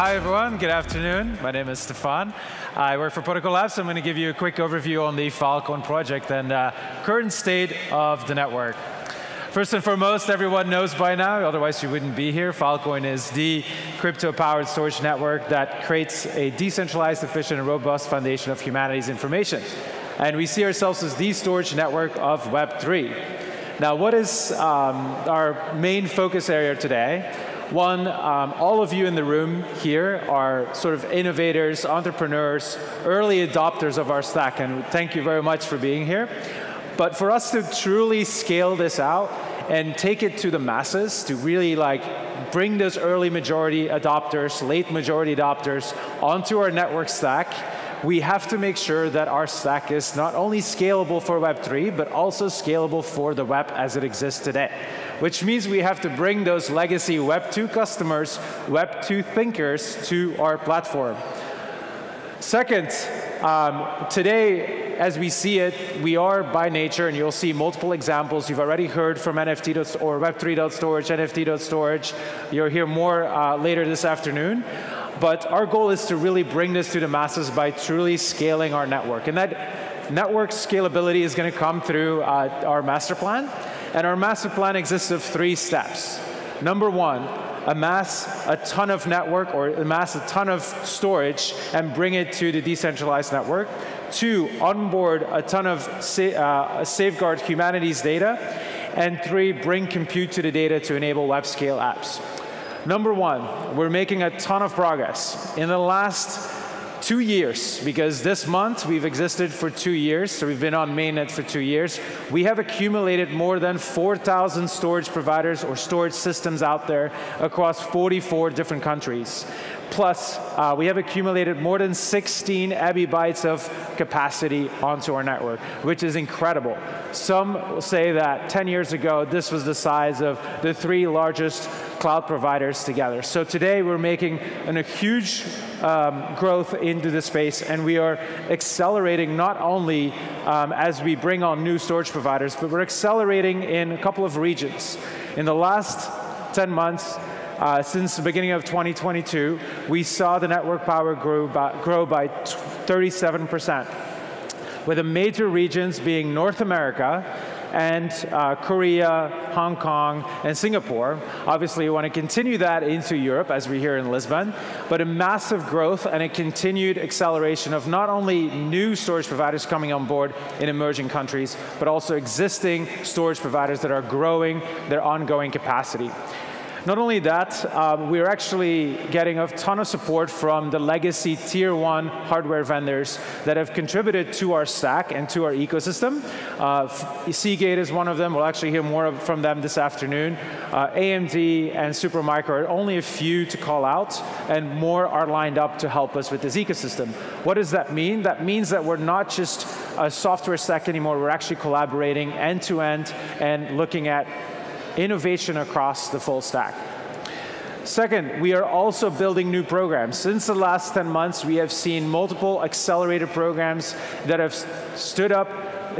hi everyone, good afternoon. My name is Stefan. I work for Protocol Labs. I'm going to give you a quick overview on the Filecoin project and uh, current state of the network. First and foremost, everyone knows by now, otherwise you wouldn't be here, Filecoin is the crypto-powered storage network that creates a decentralized, efficient, and robust foundation of humanity's information. And we see ourselves as the storage network of Web3. Now, what is um, our main focus area today? One, um, all of you in the room here are sort of innovators, entrepreneurs, early adopters of our stack, and thank you very much for being here. But for us to truly scale this out and take it to the masses, to really like bring those early majority adopters, late majority adopters onto our network stack, we have to make sure that our stack is not only scalable for Web3, but also scalable for the web as it exists today. Which means we have to bring those legacy Web2 customers, Web2 thinkers to our platform. Second, um, today, as we see it, we are by nature, and you'll see multiple examples. You've already heard from NFT or Web3.storage, NFT.storage. You'll hear more uh, later this afternoon. But our goal is to really bring this to the masses by truly scaling our network. And that network scalability is going to come through uh, our master plan. And our master plan exists of three steps. Number one, amass a ton of network or amass a ton of storage and bring it to the decentralized network. Two, onboard a ton of sa uh, safeguard humanity's data. And three, bring compute to the data to enable web scale apps. Number one, we're making a ton of progress. In the last two years, because this month we've existed for two years, so we've been on mainnet for two years, we have accumulated more than 4,000 storage providers or storage systems out there across 44 different countries. Plus, uh, we have accumulated more than 16 bytes of capacity onto our network, which is incredible. Some say that 10 years ago, this was the size of the three largest cloud providers together. So today, we're making an, a huge um, growth into the space, and we are accelerating not only um, as we bring on new storage providers, but we're accelerating in a couple of regions. In the last 10 months, uh, since the beginning of 2022, we saw the network power grow by, grow by 37%, with the major regions being North America, and uh, Korea, Hong Kong, and Singapore. Obviously, we want to continue that into Europe, as we hear in Lisbon, but a massive growth and a continued acceleration of not only new storage providers coming on board in emerging countries, but also existing storage providers that are growing their ongoing capacity. Not only that, um, we're actually getting a ton of support from the legacy tier one hardware vendors that have contributed to our stack and to our ecosystem. Uh, Seagate is one of them. We'll actually hear more from them this afternoon. Uh, AMD and Supermicro are only a few to call out, and more are lined up to help us with this ecosystem. What does that mean? That means that we're not just a software stack anymore. We're actually collaborating end to end and looking at innovation across the full stack. Second, we are also building new programs. Since the last 10 months, we have seen multiple accelerator programs that have stood up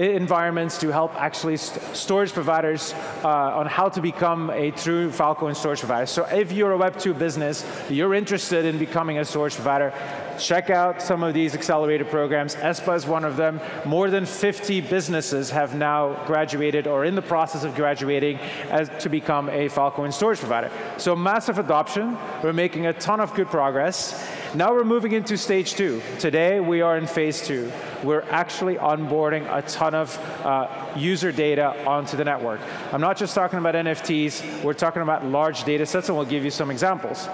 environments to help actually st storage providers uh, on how to become a true Filecoin storage provider. So if you're a Web2 business, you're interested in becoming a storage provider, check out some of these accelerator programs. ESPA is one of them. More than 50 businesses have now graduated or in the process of graduating as to become a Filecoin storage provider. So massive adoption. We're making a ton of good progress. Now we're moving into stage two. Today we are in phase two. We're actually onboarding a ton of uh, user data onto the network. I'm not just talking about NFTs, we're talking about large data sets and we'll give you some examples.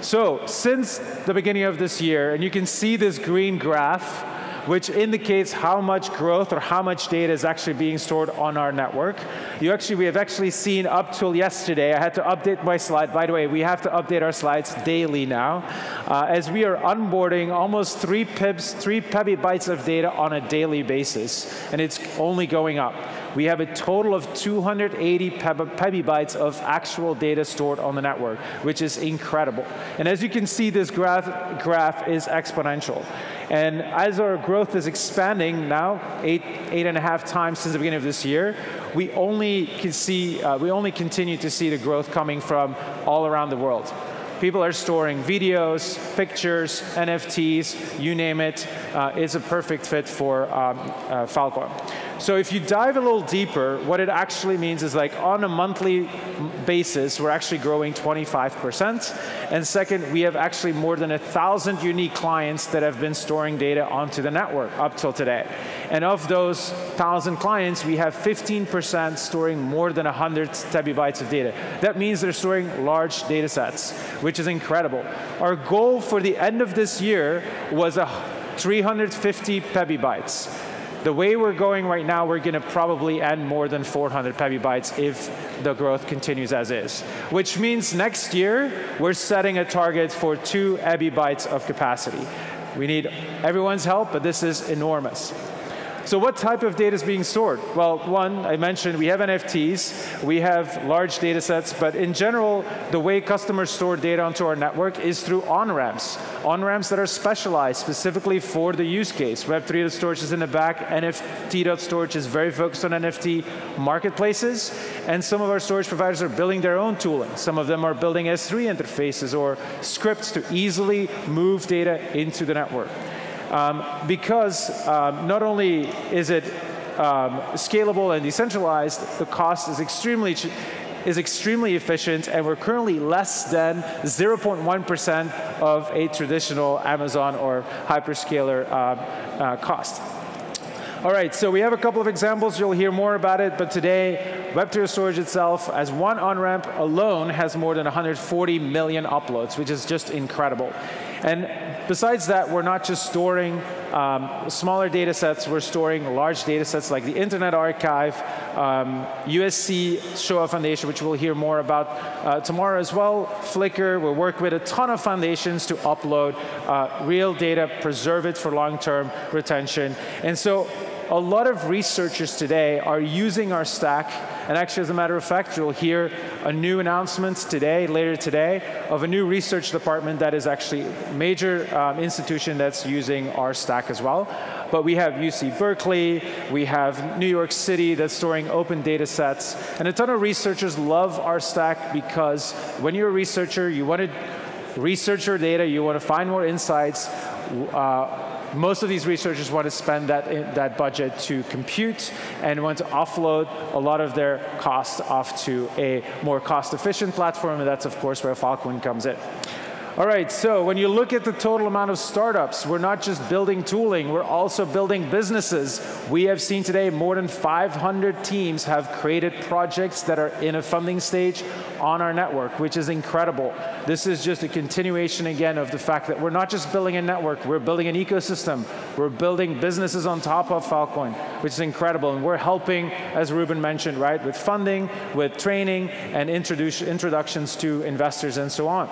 So since the beginning of this year, and you can see this green graph, which indicates how much growth or how much data is actually being stored on our network. You actually, we have actually seen up till yesterday, I had to update my slide. By the way, we have to update our slides daily now, uh, as we are onboarding almost three pips, three petabytes of data on a daily basis, and it's only going up we have a total of 280 petabytes of actual data stored on the network, which is incredible. And as you can see, this graph, graph is exponential. And as our growth is expanding now, eight, eight and a half times since the beginning of this year, we only can see, uh, we only continue to see the growth coming from all around the world. People are storing videos, pictures, NFTs, you name it. Uh, it's a perfect fit for um, uh. So if you dive a little deeper, what it actually means is like on a monthly basis, we're actually growing 25%. And second, we have actually more than a thousand unique clients that have been storing data onto the network up till today. And of those thousand clients, we have 15% storing more than 100 terabytes of data. That means they're storing large data sets, which is incredible. Our goal for the end of this year was a 350 petabytes. The way we're going right now, we're going to probably end more than 400 petabytes if the growth continues as is. Which means next year, we're setting a target for two exabytes of capacity. We need everyone's help, but this is enormous. So what type of data is being stored? Well, one, I mentioned we have NFTs, we have large data sets, but in general, the way customers store data onto our network is through on-ramps. On-ramps that are specialized specifically for the use case. Web3 storage is in the back, NFT storage is very focused on NFT marketplaces, and some of our storage providers are building their own tooling. Some of them are building S3 interfaces or scripts to easily move data into the network. Um, because um, not only is it um, scalable and decentralized, the cost is extremely is extremely efficient, and we're currently less than 0.1% of a traditional Amazon or hyperscaler uh, uh, cost. All right, so we have a couple of examples. You'll hear more about it, but today, Web3 storage itself, as one on-ramp alone, has more than 140 million uploads, which is just incredible. And besides that, we're not just storing um, smaller data sets, we're storing large data sets like the Internet Archive, um, USC Shoah Foundation, which we'll hear more about uh, tomorrow as well, Flickr, we work with a ton of foundations to upload uh, real data, preserve it for long-term retention. And so a lot of researchers today are using our stack, and actually, as a matter of fact, you'll hear a new announcement today, later today, of a new research department that is actually a major um, institution that's using our stack as well. But we have UC Berkeley, we have New York City that's storing open data sets, and a ton of researchers love our stack because when you're a researcher, you want to research your data, you want to find more insights, uh, most of these researchers want to spend that, that budget to compute and want to offload a lot of their costs off to a more cost-efficient platform, and that's, of course, where Filecoin comes in. All right, so when you look at the total amount of startups, we're not just building tooling, we're also building businesses. We have seen today more than 500 teams have created projects that are in a funding stage on our network, which is incredible. This is just a continuation again of the fact that we're not just building a network, we're building an ecosystem. We're building businesses on top of Filecoin, which is incredible. And we're helping, as Ruben mentioned, right, with funding, with training, and introductions to investors and so on.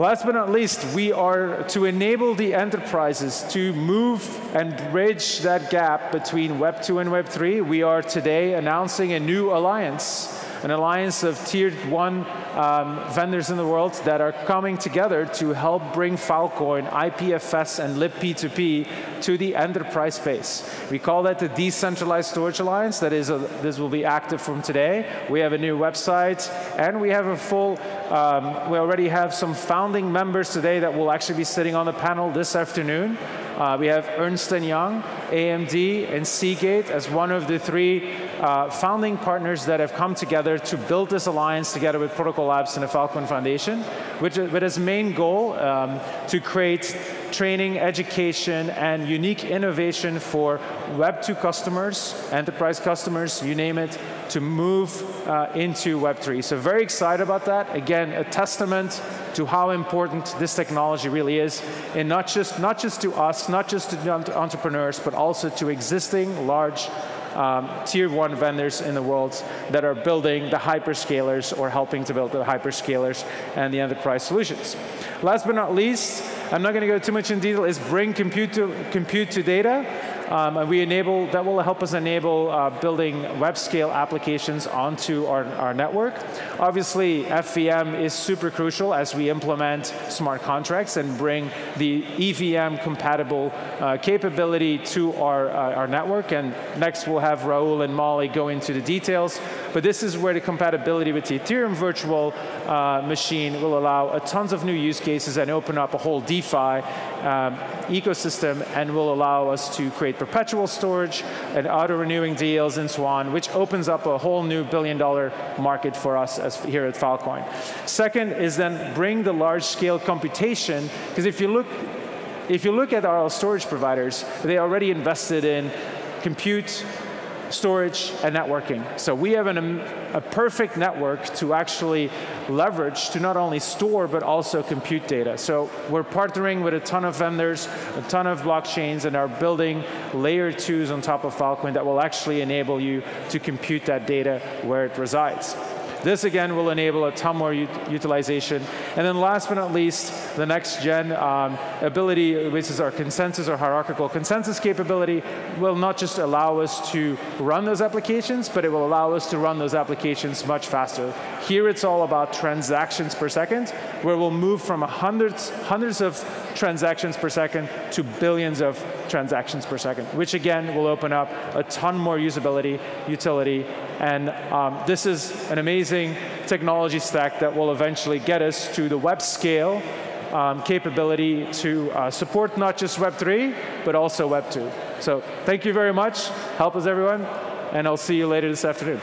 Last but not least, we are to enable the enterprises to move and bridge that gap between Web 2 and Web 3. We are today announcing a new alliance an alliance of tier one um, vendors in the world that are coming together to help bring Filecoin, IPFS, and libp2p to the enterprise space. We call that the Decentralized Storage Alliance. That is, a, this will be active from today. We have a new website, and we have a full, um, we already have some founding members today that will actually be sitting on the panel this afternoon. Uh, we have Ernst & Young, AMD, and Seagate as one of the three uh, founding partners that have come together to build this alliance together with Protocol Labs and the Filecoin Foundation, which, with its main goal um, to create training, education, and unique innovation for Web2 customers, enterprise customers, you name it, to move uh, into Web3. So very excited about that. Again, a testament to how important this technology really is, and not just, not just to us, not just to entrepreneurs, but also to existing large um, tier one vendors in the world that are building the hyperscalers or helping to build the hyperscalers and the enterprise solutions. Last but not least, I'm not going to go too much in detail, is bring compute to, compute to data. Um, and we enable, that will help us enable uh, building web scale applications onto our, our network. Obviously, FVM is super crucial as we implement smart contracts and bring the EVM compatible uh, capability to our, uh, our network. And next we'll have Raul and Molly go into the details. But this is where the compatibility with the Ethereum virtual uh, machine will allow a tons of new use cases and open up a whole DeFi um, ecosystem and will allow us to create perpetual storage and auto-renewing deals and so on, which opens up a whole new billion dollar market for us as here at Filecoin. Second is then bring the large scale computation, because if you look if you look at our storage providers, they already invested in compute, storage, and networking. So we have an, um, a perfect network to actually leverage to not only store, but also compute data. So we're partnering with a ton of vendors, a ton of blockchains, and are building layer twos on top of Filecoin that will actually enable you to compute that data where it resides. This again will enable a ton more utilization. And then last but not least, the next gen um, ability, which is our consensus or hierarchical consensus capability, will not just allow us to run those applications, but it will allow us to run those applications much faster. Here it's all about transactions per second, where we'll move from hundreds, hundreds of transactions per second to billions of transactions per second, which again will open up a ton more usability, utility, and um, this is an amazing technology stack that will eventually get us to the web scale um, capability to uh, support not just Web3, but also Web2. So thank you very much. Help us, everyone. And I'll see you later this afternoon.